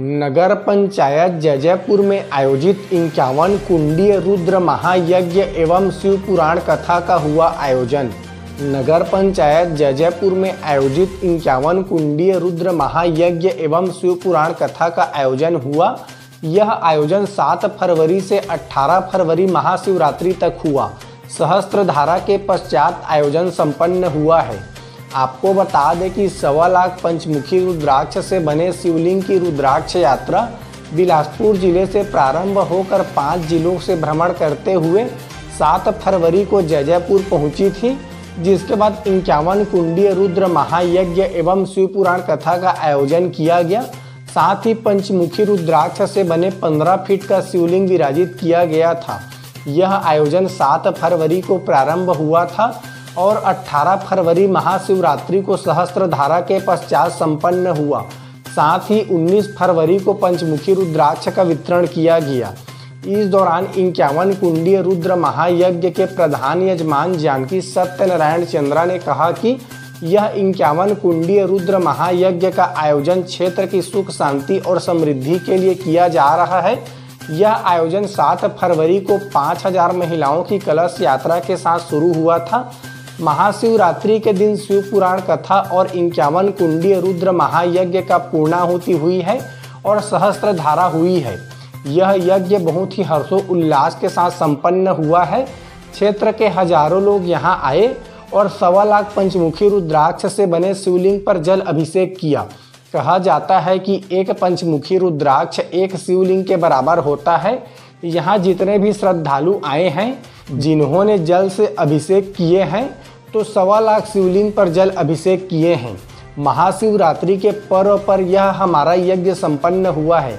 नगर पंचायत जयजयपुर में आयोजित इक्यावन कुंडीय रुद्र महायज्ञ एवं शिव पुराण कथा का हुआ आयोजन। नगर पंचायत जयजयपुर में आयोजित इक्यावन कुंडीय रुद्र महायज्ञ एवं शिव पुराण कथा का आयोजन हुआ। यह आयोजन 7 फरवरी से 18 फरवरी महाशिवरात्रि तक हुआ। सहस्त्रधारा के पश्चात आयोजन संपन्न हुआ है। आपको बता दें कि सवा लाख पंचमुखी रुद्राक्ष से बने शिवलिंग की रुद्राक्ष यात्रा बिलासपुर ज़िले से प्रारंभ होकर पाँच जिलों से भ्रमण करते हुए सात फरवरी को जयजयपुर पहुँची थी, जिसके बाद इक्यावन कुंडीय रुद्र महायज्ञ एवं शिवपुराण कथा का आयोजन किया गया। साथ ही पंचमुखी रुद्राक्ष से बने पंद्रह फीट का शिवलिंग विराजित किया गया था। यह आयोजन सात फरवरी को प्रारंभ हुआ था और 18 फरवरी महाशिवरात्रि को सहस्त्रधारा के पश्चात संपन्न हुआ। साथ ही 19 फरवरी को पंचमुखी रुद्राक्ष का वितरण किया गया। इस दौरान इक्यावन कुंडीय रुद्र महायज्ञ के प्रधान यजमान जानकी सत्यनारायण चंद्रा ने कहा कि यह इक्यावन कुंडीय रुद्र महायज्ञ का आयोजन क्षेत्र की सुख, शांति और समृद्धि के लिए किया जा रहा है। यह आयोजन 7 फरवरी को 5000 महिलाओं की कलश यात्रा के साथ शुरू हुआ था। महाशिवरात्रि के दिन शिव पुराण कथा और इक्यावन कुंडीय रुद्र महायज्ञ का पूर्णाहुति हुई है और सहस्त्र धारा हुई है। यह यज्ञ बहुत ही हर्षो उल्लास के साथ संपन्न हुआ है। क्षेत्र के हज़ारों लोग यहाँ आए और सवा लाख पंचमुखी रुद्राक्ष से बने शिवलिंग पर जल अभिषेक किया। कहा जाता है कि एक पंचमुखी रुद्राक्ष एक शिवलिंग के बराबर होता है। यहाँ जितने भी श्रद्धालु आए हैं, जिन्होंने जल से अभिषेक किए हैं तो सवा लाख शिवलिंग पर जल अभिषेक किए हैं। महाशिवरात्रि के पर्व पर यह हमारा यज्ञ संपन्न हुआ है।